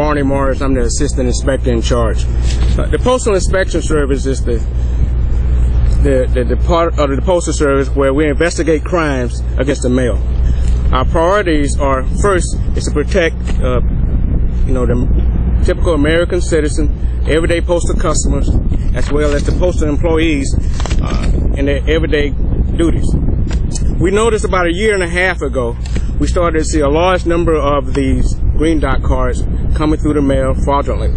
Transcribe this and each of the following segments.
Barney Morris. I'm the assistant inspector in charge. Uh, the Postal Inspection Service is the the, the, the part of the Postal Service where we investigate crimes against the mail. Our priorities are first is to protect, uh, you know, the typical American citizen, everyday postal customers, as well as the postal employees uh, in their everyday duties. We noticed about a year and a half ago, we started to see a large number of these green dot cards coming through the mail fraudulently.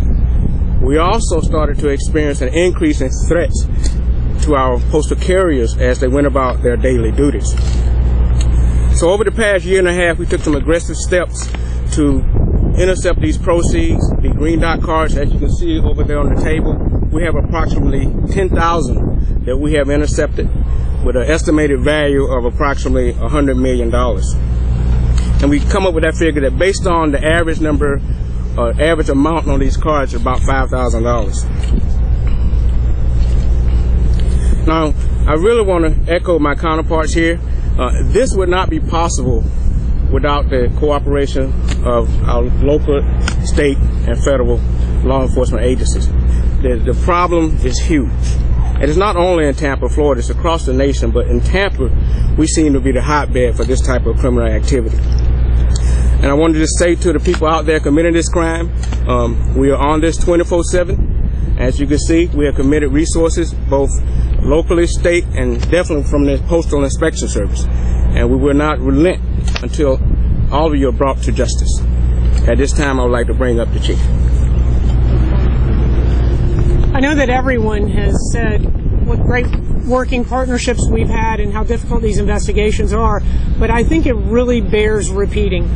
We also started to experience an increase in threats to our postal carriers as they went about their daily duties. So over the past year and a half, we took some aggressive steps to intercept these proceeds, the green dot cards, as you can see over there on the table. We have approximately 10,000 that we have intercepted with an estimated value of approximately $100 million. And we come up with that figure that based on the average number, uh, average amount on these cards, about $5,000. Now, I really want to echo my counterparts here. Uh, this would not be possible without the cooperation of our local, state, and federal law enforcement agencies. The, the problem is huge. And it's not only in Tampa, Florida, it's across the nation, but in Tampa, we seem to be the hotbed for this type of criminal activity. And I wanted to say to the people out there committing this crime, um, we are on this 24 7. As you can see, we have committed resources, both locally, state, and definitely from the Postal Inspection Service. And we will not relent until all of you are brought to justice. At this time, I would like to bring up the chief. I know that everyone has said what great working partnerships we've had and how difficult these investigations are, but I think it really bears repeating.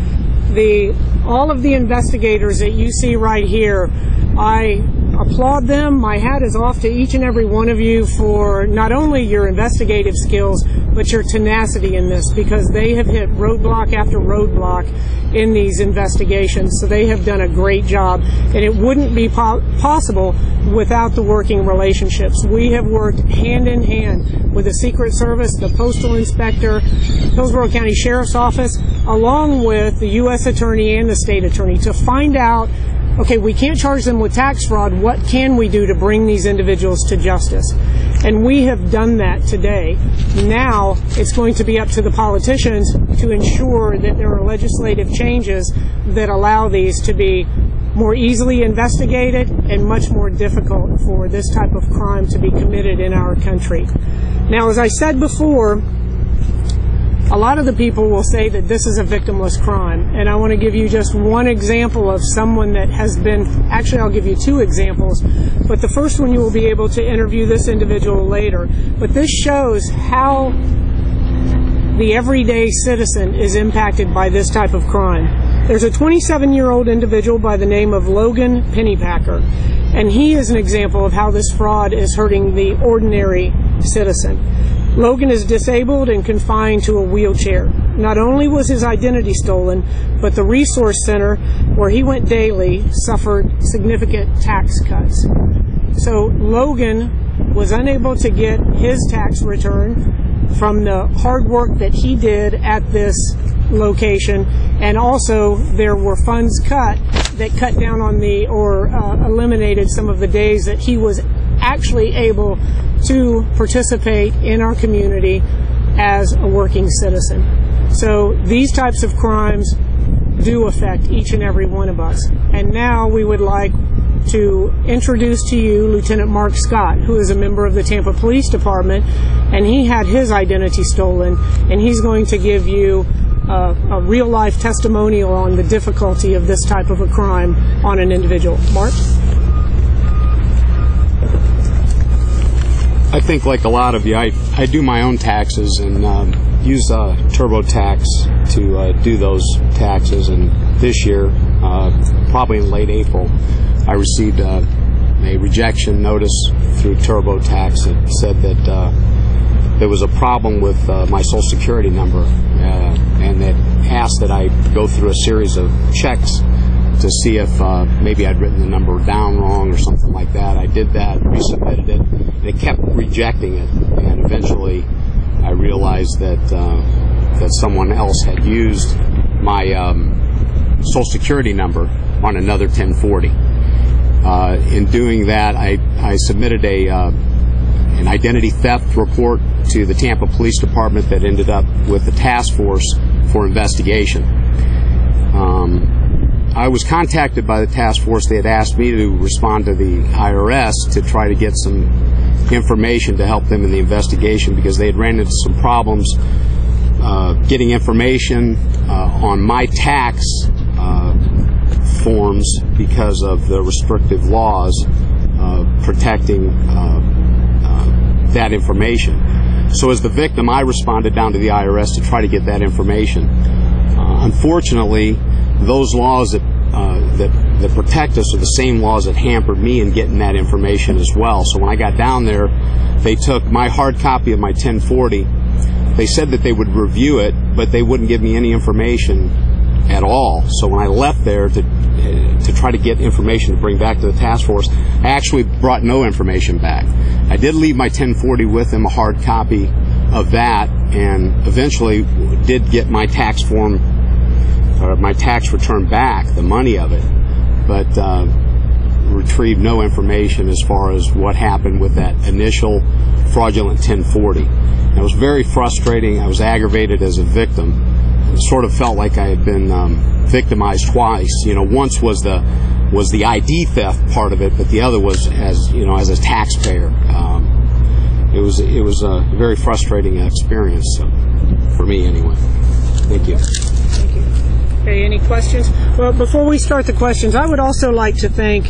The all of the investigators that you see right here, I applaud them. My hat is off to each and every one of you for not only your investigative skills, but your tenacity in this because they have hit roadblock after roadblock in these investigations. So they have done a great job, and it wouldn't be po- possible without the working relationships. We have worked hand in hand with the Secret Service, the Postal Inspector, Hillsborough County Sheriff's Office, along with the U.S. Attorney and the State Attorney to find out okay, we can't charge them with tax fraud. What can we do to bring these individuals to justice? And we have done that today. Now it's going to be up to the politicians to ensure that there are legislative changes that allow these to be more easily investigated and much more difficult for this type of crime to be committed in our country. Now, as I said before, a lot of the people will say that this is a victimless crime. And I want to give you just one example of someone that has been, actually, I'll give you two examples. But the first one, you will be able to interview this individual later. But this shows how the everyday citizen is impacted by this type of crime. There's a 27 year old individual by the name of Logan Pennypacker. And he is an example of how this fraud is hurting the ordinary citizen. Logan is disabled and confined to a wheelchair. Not only was his identity stolen, but the resource center where he went daily suffered significant tax cuts. So Logan was unable to get his tax return from the hard work that he did at this location, and also there were funds cut that cut down on the or uh, eliminated some of the days that he was actually able to participate in our community as a working citizen. So these types of crimes do affect each and every one of us. And now we would like to introduce to you Lieutenant Mark Scott, who is a member of the Tampa Police Department, and he had his identity stolen, and he's going to give you a, a real life testimonial on the difficulty of this type of a crime on an individual. Mark? I think, like a lot of you, I, I do my own taxes and um, use uh, TurboTax to uh, do those taxes. And this year, uh, probably in late April, I received uh, a rejection notice through TurboTax that said that uh, there was a problem with uh, my Social Security number, and that asked that I go through a series of checks to see if uh, maybe I'd written the number down wrong or something like that. I did that, resubmitted it, and it kept rejecting it. And eventually, I realized that uh, that someone else had used my um, social security number on another 1040. Uh, in doing that, I, I submitted a uh, an identity theft report to the Tampa Police Department that ended up with the task force for investigation. Um, I was contacted by the task force. They had asked me to respond to the IRS to try to get some information to help them in the investigation because they had ran into some problems uh, getting information uh, on my tax uh, forms because of the restrictive laws uh, protecting uh, uh, that information. So, as the victim, I responded down to the IRS to try to get that information. Unfortunately, those laws that, uh, that that protect us are the same laws that hampered me in getting that information as well. So when I got down there, they took my hard copy of my 1040. They said that they would review it, but they wouldn't give me any information at all. So when I left there to to try to get information to bring back to the task force, I actually brought no information back. I did leave my 1040 with them, a hard copy of that, and eventually did get my tax form or my tax return back, the money of it, but uh, retrieved no information as far as what happened with that initial fraudulent 1040. And it was very frustrating. I was aggravated as a victim. It sort of felt like I had been um, victimized twice. You know, once was the was the ID theft part of it, but the other was as you know as a taxpayer. Um, it was it was a very frustrating experience so, for me anyway. Thank you. Thank you. Okay, any questions? Well, before we start the questions, I would also like to thank